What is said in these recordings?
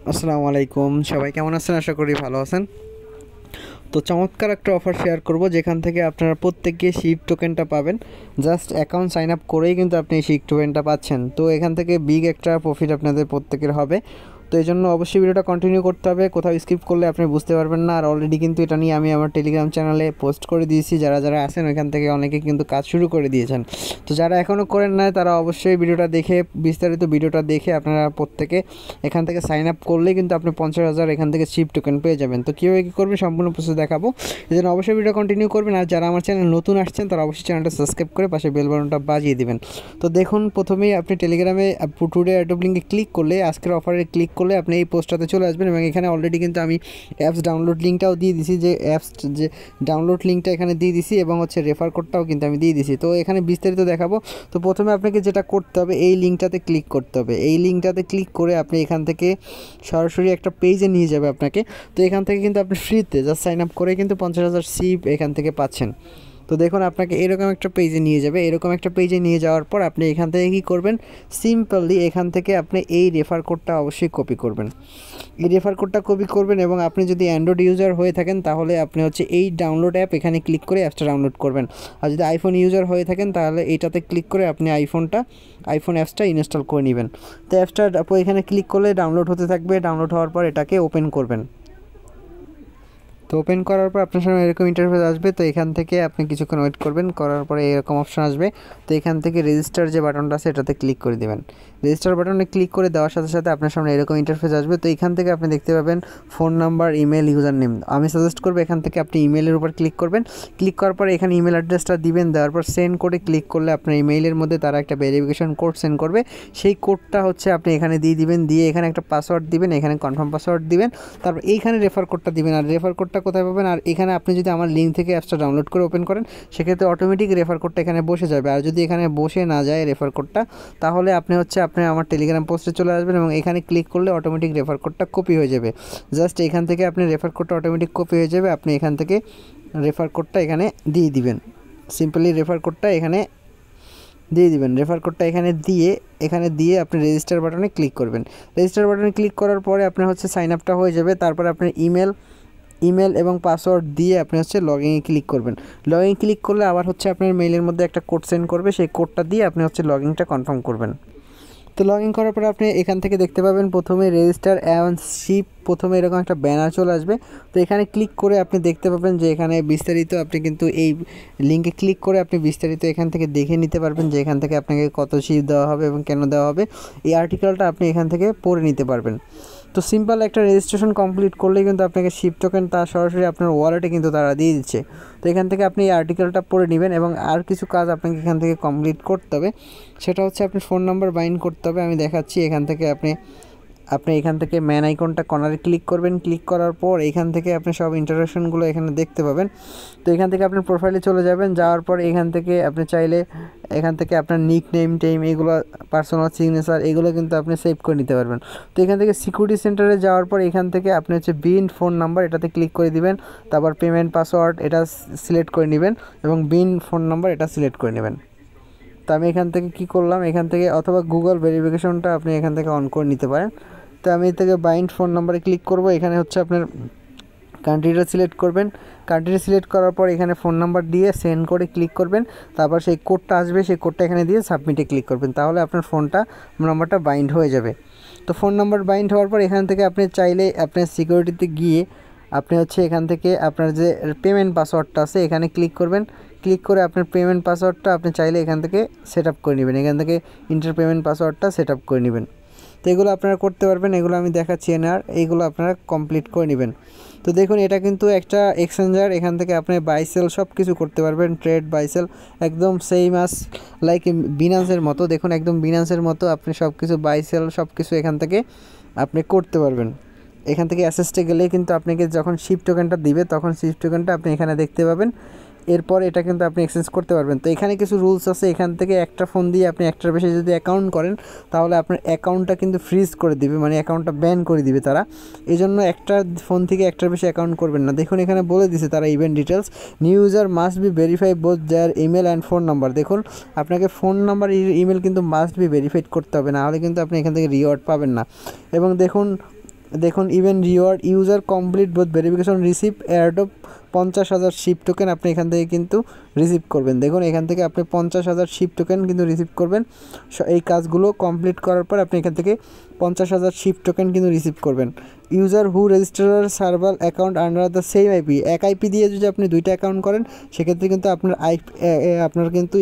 আসসালামু আলাইকুম। সবাই কেমন আছেন? আশা করি ভালো আছেন। তো চমৎকার একটা অফার শেয়ার করব, যেখান থেকে আপনারা প্রত্যেককে শিপ টোকেনটা পাবেন। জাস্ট অ্যাকাউন্ট সাইন আপ করেই কিন্তু আপনি শিপ টোকেনটা পাচ্ছেন। তো এখান থেকে বিগ একটা প্রফিট আপনাদের প্রত্যেকের হবে। তো এই জন্য অবশ্যই ভিডিওটা কন্টিনিউ করতে হবে। কোথাও স্কিপ করলে আপনি বুঝতে পারবেন না। আর অলরেডি কিন্তু এটা নিয়ে আমি আমার টেলিগ্রাম চ্যানেলে পোস্ট করে দিয়েছি। যারা যারা আছেন, ওইখান থেকে অনেকে কিন্তু কাজ শুরু করে দিয়েছেন। তো যারা এখনও করেন নাই, তারা অবশ্যই ভিডিওটা দেখে, বিস্তারিত ভিডিওটা দেখে আপনারা প্রত্যেকে এখান থেকে সাইন আপ করলেই কিন্তু আপনি পঞ্চাশ হাজার এখান থেকে চিপ টোকেন পেয়ে যাবেন। তো কীভাবে কী করবেন সম্পূর্ণ প্রসেস দেখাবো। এই জন্য অবশ্যই ভিডিও কন্টিনিউ করবেন। আর যারা আমার চ্যানেল নতুন আসছেন, তারা অবশ্যই চ্যানেলটা সাবস্ক্রাইব করে পাশে বেল বাটনটা বাজিয়ে দেবেন। তো দেখুন, প্রথমেই আপনি টেলিগ্রামে টুডে অ্যাডব লিঙ্কে ক্লিক করলে, আজকের অফারে ক্লিক করলে আপনি এই পোস্টটাতে চলে আসবেন এবং এখানে অলরেডি কিন্তু আমি অ্যাপস ডাউনলোড লিঙ্কটাও দিয়ে দিছি, যে অ্যাপস যে ডাউনলোড লিঙ্কটা এখানে দিয়ে দিছি এবং হচ্ছে রেফার কোডটাও কিন্তু আমি দিয়ে দিছি। তো এখানে বিস্তারিত দেখাবো। তো প্রথমে আপনাকে যেটা করতে হবে, এই লিঙ্কটাতে ক্লিক করতে হবে। এই লিঙ্কটাতে ক্লিক করে আপনি এখান থেকে সরাসরি একটা পেজে নিয়ে যাবে আপনাকে। তো এখান থেকে কিন্তু আপনি ফ্রিতে জাস্ট সাইন আপ করে কিন্তু পঞ্চাশ হাজার সিপ এখান থেকে পাচ্ছেন। তো দেখুন, আপনাকে এরকম একটা পেজে নিয়ে যাবে। এরকম একটা পেজে নিয়ে যাওয়ার পর আপনি এখান থেকে কী করবেন? সিম্পলি এখান থেকে আপনি এই রেফার কোডটা অবশ্যই কপি করবেন। এই রেফার কোডটা কপি করবেন এবং আপনি যদি অ্যান্ড্রয়েড ইউজার হয়ে থাকেন, তাহলে আপনি হচ্ছে এই ডাউনলোড অ্যাপ এখানে ক্লিক করে অ্যাপসটা ডাউনলোড করবেন। আর যদি আইফোন ইউজার হয়ে থাকেন, তাহলে এইটাতে ক্লিক করে আপনি আইফোনটা আইফোন অ্যাপসটা ইনস্টল করে নেবেন। তো অ্যাপসটা এখানে ক্লিক করলে ডাউনলোড হতে থাকবে। ডাউনলোড হওয়ার পর এটাকে ওপেন করবেন। তো ওপেন করার পর আপনার সামনে এরকম ইন্টারফেস আসবে, তো এখান থেকে আপনি কিছুক্ষণ ওয়েট করবেন, করার পরে এরকম অপশন আসবে, তো এখান থেকে রেজিস্টার যে বাটনটা আছে এটাতে ক্লিক করে দেবেন। রেজিস্টার বাটনে ক্লিক করে দেওয়ার সাথে সাথে আপনার সামনে এরকম ইন্টারফেস আসবে, তো এখান থেকে আপনি দেখতে পাবেন phone number email user name আমি সাজেস্ট করব এখান থেকে আপনি ইমেলের উপর ক্লিক করবেন। ক্লিক করার পর এখানে ইমেল অ্যাড্রেসটা দিবেন, দেওয়ার পর সেন্ড করে ক্লিক করলে আপনার ইমেইলের মধ্যে তারা একটা ভেরিফিকেশন কোড সেন্ড করবে। সেই কোডটা হচ্ছে আপনি এখানে দিয়ে দিবেন, দিয়ে এখানে একটা পাসওয়ার্ড দিবেন, এখানে কনফার্ম পাসওয়ার্ড দিবেন, তারপর এইখানে রেফার কোডটা দিবেন। আর রেফার কোডটা কোথায় পাবেন? আর এখানে আপনি যদি আমার লিঙ্ক থেকে অ্যাপসটা ডাউনলোড করে ওপেন করেন, সেক্ষেত্রে অটোমেটিক রেফার কোডটা এখানে বসে যাবে। আর যদি এখানে বসে না যায় রেফার কোডটা তাহলে আপনি হচ্ছে আপনি আমার টেলিগ্রাম পোস্টে চলে আসবেন এবং এখানে ক্লিক করলে অটোমেটিক রেফার কোডটা কপি হয়ে যাবে। জাস্ট এখান থেকে আপনি রেফার কোডটা অটোমেটিক কপি হয়ে যাবে, আপনি এখান থেকে রেফার কোডটা এখানে দিয়ে দিবেন। সিম্পলি রেফার কোডটা এখানে দিয়ে দিবেন। রেফার কোডটা এখানে দিয়ে এখানে দিয়ে আপনি রেজিস্টার বাটনে ক্লিক করবেন। রেজিস্টার বাটনে ক্লিক করার পরে আপনার হচ্ছে সাইন আপটা হয়ে যাবে। তারপরে আপনার ইমেল ইমেল এবং পাসওয়ার্ড দিয়ে আপনি হচ্ছে লগ ইনে ক্লিক করবেন। লগ ইন ক্লিক করলে আবার হচ্ছে আপনার মেইলের মধ্যে একটা কোড সেন্ড করবে, সেই কোডটা দিয়ে আপনি হচ্ছে লগ ইনটা কনফার্ম করবেন। তো লগ ইন করার পরে আপনি এখান থেকে দেখতে পাবেন প্রথমে রেজিস্টার অ্যান্ড শিপ প্রথমে এরকম একটা ব্যানার চলে আসবে। তো এখানে ক্লিক করে আপনি দেখতে পাবেন যে এখানে বিস্তারিত আপনি কিন্তু এই লিঙ্কে ক্লিক করে আপনি বিস্তারিত এখান থেকে দেখে নিতে পারবেন যে এখান থেকে আপনাকে কত শিপ দেওয়া হবে এবং কেন দেওয়া হবে। এই আর্টিকেলটা আপনি এখান থেকে পড়ে নিতে পারবেন। তো সিম্পল একটা রেজিস্ট্রেশন কমপ্লিট করলেই কিন্তু আপনাকে শিপ টোকেন তা সরাসরি আপনার ওয়ালেটে কিন্তু তারা দিয়ে দিচ্ছে। তো এখান থেকে আপনি এই আর্টিকেলটা পড়ে নেবেন এবং আর কিছু কাজ আপনাকে এখান থেকে কমপ্লিট করতে হবে। সেটা হচ্ছে আপনি ফোন নাম্বার বাইন্ড করতে হবে। আমি দেখাচ্ছি এখান থেকে আপনি আপনি এখান থেকে ম্যান আইকনটা কর্নারে ক্লিক করবেন। ক্লিক করার পর এখান থেকে আপনি সব ইন্টারাকশনগুলো এখানে দেখতে পাবেন। তো এখান থেকে আপনার প্রোফাইলে চলে যাবেন। যাওয়ার পর এখান থেকে আপনি চাইলে এখান থেকে আপনার নিক নেম টেম এগুলো পার্সোনাল সিগনেচার এগুলো কিন্তু আপনি সেভ করে নিতে পারবেন। তো এখান থেকে সিকিউরিটি সেন্টারে যাওয়ার পর এখান থেকে আপনি হচ্ছে বিন ফোন নাম্বার এটাতে ক্লিক করে দিবেন। তারপর পেমেন্ট পাসওয়ার্ড এটা সিলেক্ট করে নেবেন এবং বিন ফোন নাম্বার এটা সিলেক্ট করে নেবেন। তো আমি এখান থেকে কি করলাম? এখান থেকে অথবা গুগল ভেরিফিকেশনটা আপনি এখান থেকে অন করে নিতে পারেন। তো আমি থেকে বাইন্ড ফোন নাম্বারে ক্লিক করব। এখানে হচ্ছে আপনার কান্ট্রিটা সিলেক্ট করবেন। কান্ট্রিটা সিলেক্ট করার পর এখানে ফোন নাম্বার দিয়ে সেন্ড করে ক্লিক করবেন। তারপর সেই কোডটা আসবে, সেই কোডটা এখানে দিয়ে সাবমিটে ক্লিক করবেন। তাহলে আপনার ফোনটা নাম্বারটা বাইন্ড হয়ে যাবে। তো ফোন নাম্বার বাইন্ড হওয়ার পর এখান থেকে আপনি চাইলে আপনার সিকিউরিটিতে গিয়ে আপনি হচ্ছে এখান থেকে আপনার যে পেমেন্ট পাসওয়ার্ডটা আছে, এখানে ক্লিক করবেন। ক্লিক করে আপনার পেমেন্ট পাসওয়ার্ডটা আপনি চাইলে এখান থেকে সেট করে নেবেন। এখান থেকে ইন্টার পেমেন্ট পাসওয়ার্ডটা সেট করে নেবেন। তো এগুলো আপনারা করতে পারবেন, এগুলো আমি দেখাচ্ছি এনার এইগুলো আপনারা কমপ্লিট করে নেবেন। তো দেখুন, এটা কিন্তু একটা এক্সচেঞ্জার এখান থেকে আপনি বাইসেল সব কিছু করতে পারবেন ট্রেড বাইসেল একদম সেম আস লাইক বিনান্সের মতো। দেখুন, একদম বিনান্সের মতো আপনি সব কিছু বাইসেল সব কিছু এখান থেকে আপনি করতে পারবেন। এখান থেকে অ্যাসেসটে গেলে কিন্তু আপনাকে যখন শিপ টোকেনটা দিবে, তখন শিপ টোকেনটা আপনি এখানে দেখতে পাবেন। এরপর এটা কিন্তু আপনি এক্সচেঞ্জ করতে পারবেন। তো এখানে কিছু রুলস আছে। এখান থেকে একটা ফোন দিয়ে আপনি একটার বেশি যদি অ্যাকাউন্ট করেন, তাহলে আপনার অ্যাকাউন্টটা কিন্তু ফ্রিজ করে দিবে মানে অ্যাকাউন্টটা ব্যান করে দিবে তারা। এই জন্য একটা ফোন থেকে একটার বেশি অ্যাকাউন্ট করবেন না। দেখুন, এখানে বলে দিছে তারা event details new user must be verify both their email and phone number দেখুন, আপনাকে ফোন নাম্বার ইমেল কিন্তু মাস্ট বি ভেরিফাইড করতে হবে। না হলে কিন্তু আপনি এখান থেকে রিওয়ার্ড পাবেন না। এবং দেখুন দেখুন even reward user complete both verification receive অ্যাডপ পঞ্চাশ হাজার শিপ টোকেন আপনি এখান থেকে কিন্তু রিসিভ করবেন। দেখুন, এখান থেকে আপনি পঞ্চাশ হাজার শিপ টোকেন কিন্তু রিসিভ করবেন। এই কাজগুলো কমপ্লিট করার পর আপনি এখান থেকে পঞ্চাশ হাজার শিপ টোকেন কিন্তু রিসিভ করবেন। User who register server account under the same IP এক আইপি দিয়ে যদি আপনি দুইটা অ্যাকাউন্ট করেন, সেক্ষেত্রে কিন্তু আপনার আই আপনার কিন্তু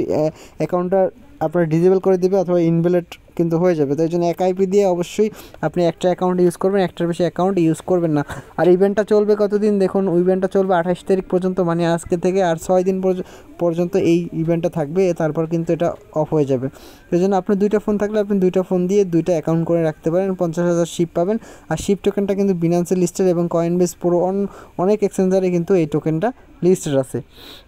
অ্যাকাউন্টটা আপনার ডিজেবল করে দেবে অথবা ইনভ্যালিড কিন্তু হয়ে যাবে। তাই জন্য এক আইপি দিয়ে অবশ্যই আপনি একটা অ্যাকাউন্ট ইউজ করবেন, একটার বেশি অ্যাকাউন্ট ইউজ করবেন না। আর ইভেন্টটা চলবে কতদিন? দেখুন ইভেন্টটা চলবে আঠাশ তারিখ পর্যন্ত মানে আজকে থেকে আর ছয় দিন পর্যন্ত এই ইভেন্টটা থাকবে, তারপর কিন্তু এটা অফ হয়ে যাবে। সেই জন্য আপনি দুইটা ফোন থাকলে আপনি দুইটা ফোন দিয়ে দুইটা অ্যাকাউন্ট করে রাখতে পারেন, পঞ্চাশ হাজার শিপ পাবেন। আর শিপ টোকেনটা কিন্তু বিনান্সে লিস্টের এবং কয়েন বেস পুরো অনেক এক্সচেঞ্জারে কিন্তু এই টোকেনটা লিস্টেড আছে।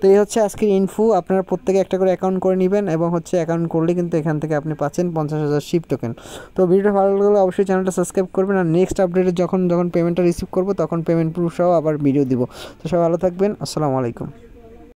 তো এই হচ্ছে আজকের ইনফু আপনারা প্রত্যেকে একটা করে অ্যাকাউন্ট করে নেবেন এবং হচ্ছে অ্যাকাউন্ট করলে কিন্তু এখান থেকে আপনি পাচ্ছেন পঞ্চাশ হাজার শিপ টোকেন তো ভিডিওটা ভালো লাগলে অবশ্যই চ্যানেলটা সাবস্ক্রাইব করবেন আর নেক্সট আপডেটে যখন যখন পেমেন্টটা রিসিভ করব, তখন পেমেন্ট প্রুফ সহ আবার ভিডিও দিব। তো সবাই ভালো থাকবেন, আসসালামু আলাইকুম।